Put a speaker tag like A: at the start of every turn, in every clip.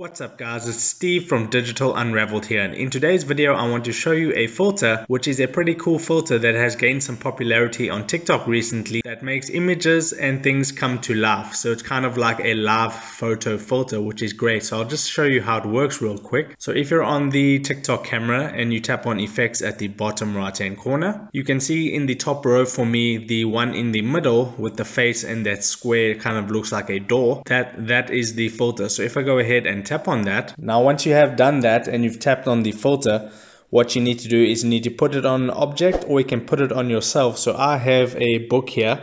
A: What's up guys, it's Steve from Digital Unraveled here and in today's video I want to show you a filter which is a pretty cool filter that has gained some popularity on TikTok recently that makes images and things come to life. So it's kind of like a live photo filter which is great. So I'll just show you how it works real quick. So if you're on the TikTok camera and you tap on effects at the bottom right hand corner, you can see in the top row for me the one in the middle with the face and that square kind of looks like a door. That That is the filter. So if I go ahead and tap on that. Now, once you have done that and you've tapped on the filter, what you need to do is you need to put it on an object or you can put it on yourself. So I have a book here.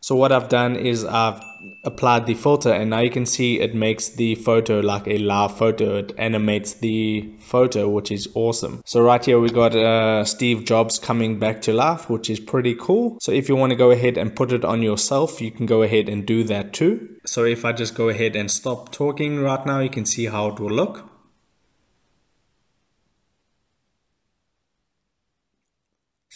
A: So what I've done is I've applied the filter and now you can see it makes the photo like a live photo. It animates the photo which is awesome. So right here we got uh, Steve Jobs coming back to life which is pretty cool. So if you want to go ahead and put it on yourself you can go ahead and do that too. So if I just go ahead and stop talking right now you can see how it will look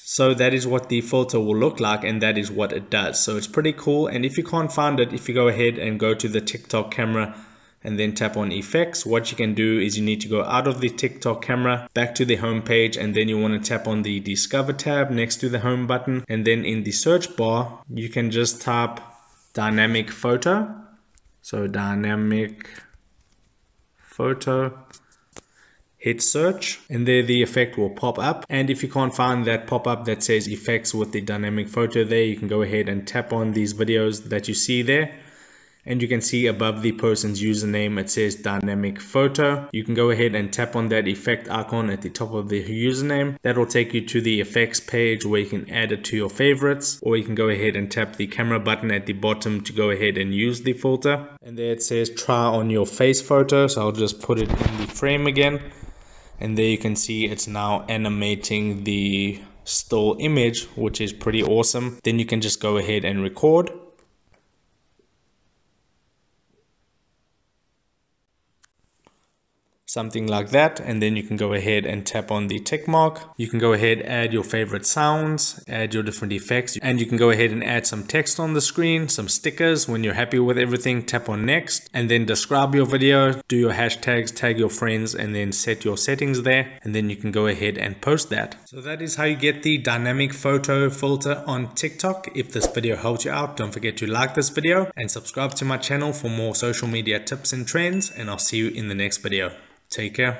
A: So that is what the filter will look like and that is what it does. So it's pretty cool. And if you can't find it, if you go ahead and go to the TikTok camera and then tap on effects, what you can do is you need to go out of the TikTok camera back to the home page and then you want to tap on the discover tab next to the home button. And then in the search bar, you can just type dynamic photo. So dynamic photo hit search and there the effect will pop up. And if you can't find that pop-up that says effects with the dynamic photo there you can go ahead and tap on these videos that you see there. And you can see above the person's username it says dynamic photo. You can go ahead and tap on that effect icon at the top of the username. That will take you to the effects page where you can add it to your favorites or you can go ahead and tap the camera button at the bottom to go ahead and use the filter. And there it says try on your face photo so I'll just put it in the frame again and there you can see it's now animating the still image which is pretty awesome. Then you can just go ahead and record something like that and then you can go ahead and tap on the tick mark. You can go ahead add your favorite sounds add your different effects and you can go ahead and add some text on the screen some stickers. When you're happy with everything tap on next and then describe your video do your hashtags tag your friends and then set your settings there and then you can go ahead and post that. So that is how you get the dynamic photo filter on tiktok. If this video helped you out don't forget to like this video and subscribe to my channel for more social media tips and trends and i'll see you in the next video Take care.